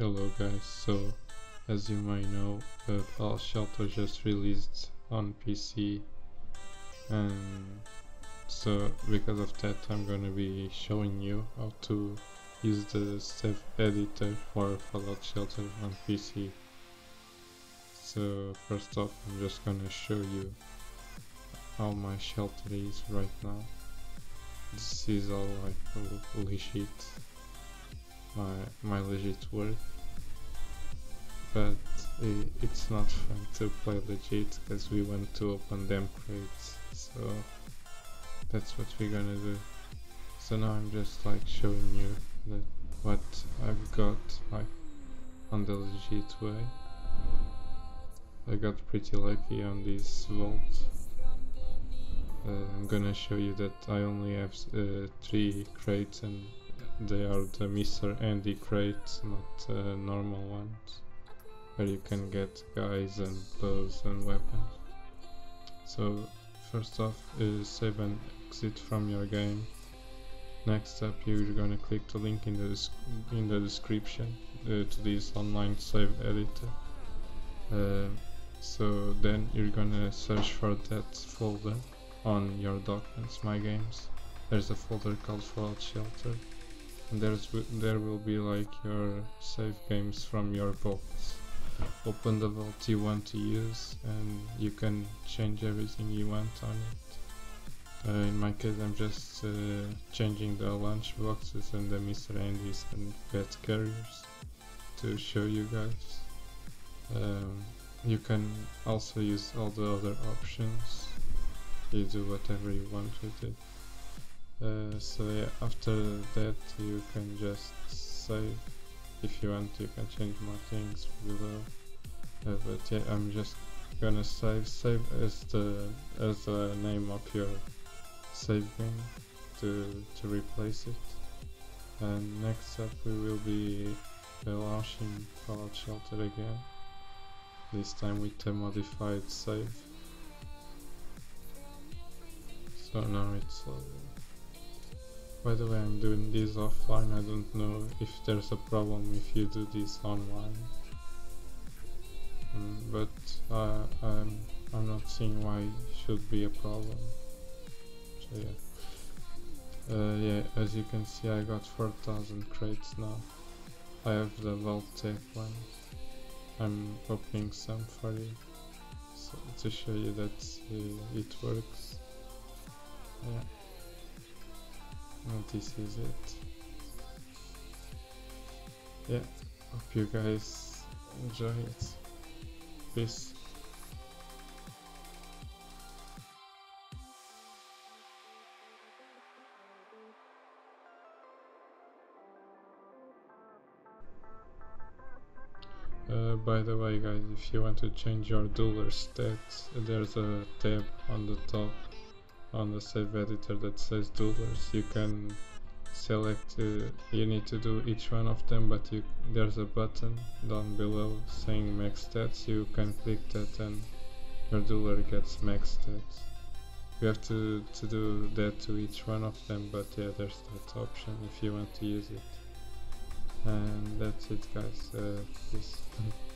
Hello guys, so as you might know, Fallout Shelter just released on PC and so because of that I'm gonna be showing you how to use the save editor for Fallout Shelter on PC. So first off I'm just gonna show you how my shelter is right now. This is all like legit my my legit work but it's not fun to play legit because we want to open them crates so that's what we're gonna do. So now I'm just like showing you that what I've got like on the legit way. I got pretty lucky on this vault. Uh, I'm gonna show you that I only have uh, three crates and they are the Mr. Handy crates, not uh, normal ones, where you can get guys and clothes and weapons. So first off is save and exit from your game. Next up you're gonna click the link in the, in the description uh, to this online save editor. Uh, so then you're gonna search for that folder on your documents, my games. There's a folder called Fallout Shelter there's there will be like your save games from your vaults open the vault you want to use and you can change everything you want on it. Uh, in my case I'm just uh, changing the lunch boxes and the Mr. Handy's and pet carriers to show you guys. Um, you can also use all the other options. You do whatever you want with it uh, so yeah, after that you can just save if you want you can change more things below. Uh, but yeah I'm just gonna save save as the as the name of your save game to to replace it. And next up we will be launching Fallout Shelter again. This time with a modified save. So now it's uh, by the way, I'm doing this offline, I don't know if there's a problem if you do this online. Mm, but uh, I'm, I'm not seeing why it should be a problem. So yeah. Uh, yeah, as you can see I got 4000 crates now. I have the Vault-Tec one. I'm opening some for you so, to show you that uh, it works. Yeah and this is it. Yeah hope you guys enjoy it. Peace. Uh, by the way guys, if you want to change your dweller stats, there's a tab on the top on the save editor that says dwellers you can select uh, you need to do each one of them but you there's a button down below saying max stats. You can click that and your dweller gets max stats. You have to, to do that to each one of them but yeah there's that option if you want to use it. And that's it guys. Uh,